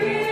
free.